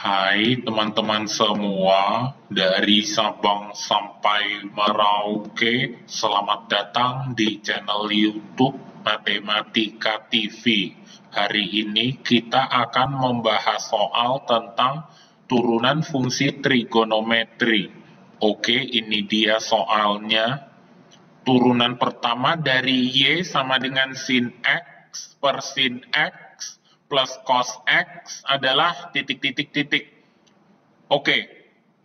Hai teman-teman semua, dari Sabang sampai Merauke, selamat datang di channel YouTube Matematika TV. Hari ini kita akan membahas soal tentang turunan fungsi trigonometri. Oke, ini dia soalnya. Turunan pertama dari Y sama dengan sin X per sin X plus cos X adalah titik-titik-titik. Oke,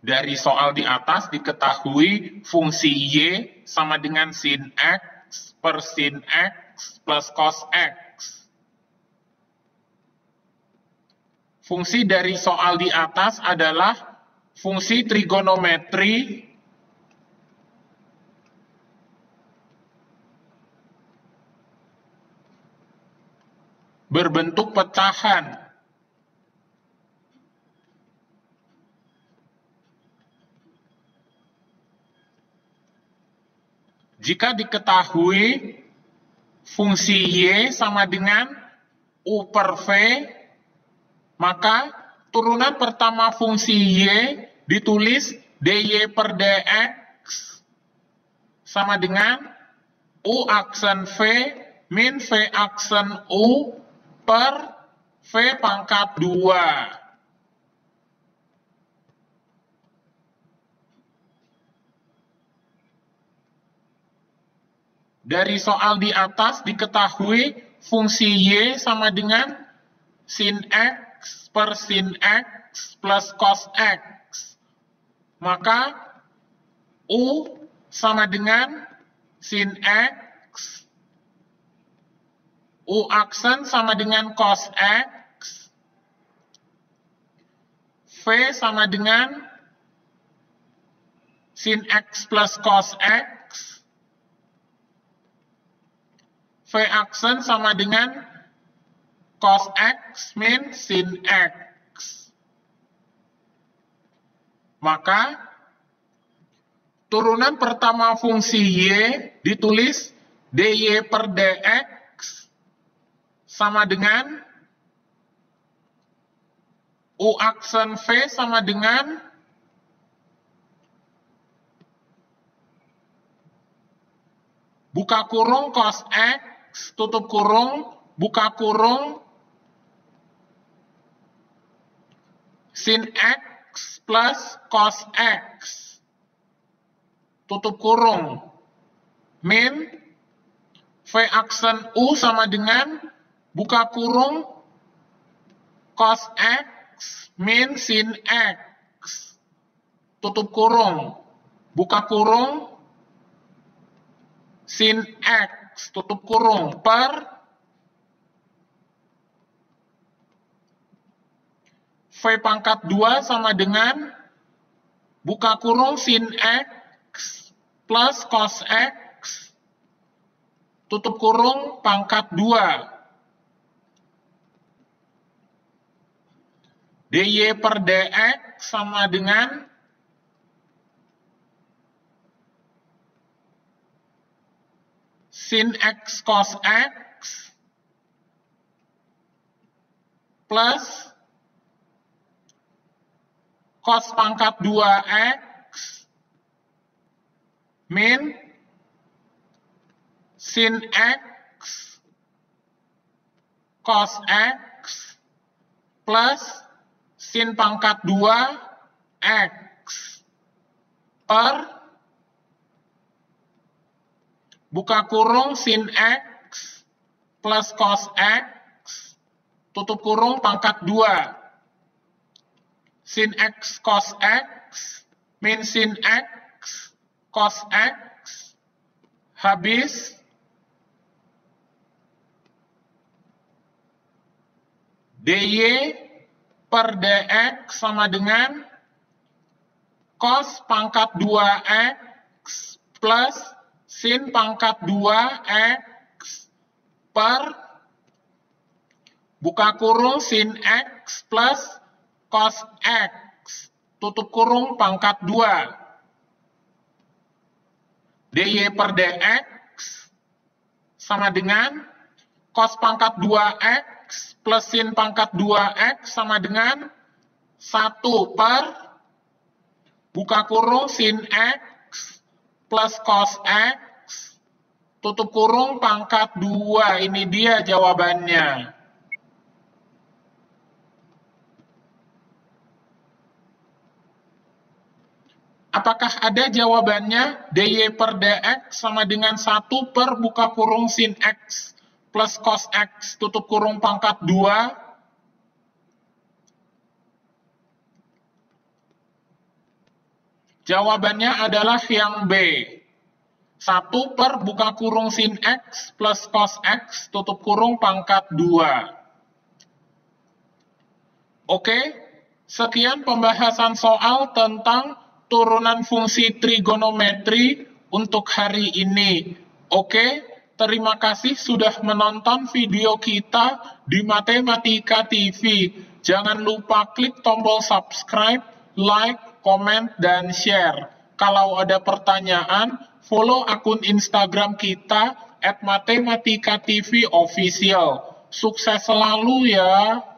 dari soal di atas diketahui fungsi Y sama dengan sin X per sin X plus cos X. Fungsi dari soal di atas adalah fungsi trigonometri berbentuk pecahan. Jika diketahui fungsi Y sama dengan U per V, maka turunan pertama fungsi Y ditulis dy per dx sama dengan U aksen V min V aksen U per V pangkat 2. Dari soal di atas diketahui fungsi Y sama dengan sin X per sin X plus cos X. Maka U sama dengan sin X U aksen sama dengan cos X. V sama dengan sin X plus cos X. V aksen sama dengan cos X min sin X. Maka, turunan pertama fungsi Y ditulis dy per dx sama dengan U aksen V sama dengan buka kurung cos X, tutup kurung, buka kurung, sin X plus cos X, tutup kurung, min V aksen U sama dengan buka kurung cos X min sin X. Tutup kurung. Buka kurung sin X. Tutup kurung per V pangkat 2 sama dengan buka kurung sin X plus cos X tutup kurung pangkat 2 dy per dx sama dengan sin x cos x plus cos pangkat 2x min sin x cos x plus sin pangkat 2 X per buka kurung sin X plus cos X tutup kurung pangkat 2 sin X cos X min sin X cos X habis dy per dx sama dengan cos pangkat 2x plus sin pangkat 2x per buka kurung sin x plus cos x tutup kurung pangkat 2 dy per dx sama dengan cos pangkat 2x plus sin pangkat 2x sama dengan 1 per buka kurung sin X plus cos X tutup kurung pangkat 2. Ini dia jawabannya. Apakah ada jawabannya? dy per dx sama dengan 1 per buka kurung sin x plus cos x tutup kurung pangkat 2. Jawabannya adalah yang B. 1 per buka kurung sin x plus cos x tutup kurung pangkat 2. Oke, sekian pembahasan soal tentang turunan fungsi trigonometri untuk hari ini. Oke, terima kasih sudah menonton video kita di Matematika TV. Jangan lupa klik tombol subscribe, like, komen, dan share. Kalau ada pertanyaan, follow akun Instagram kita at Matematika TV Official. Sukses selalu ya!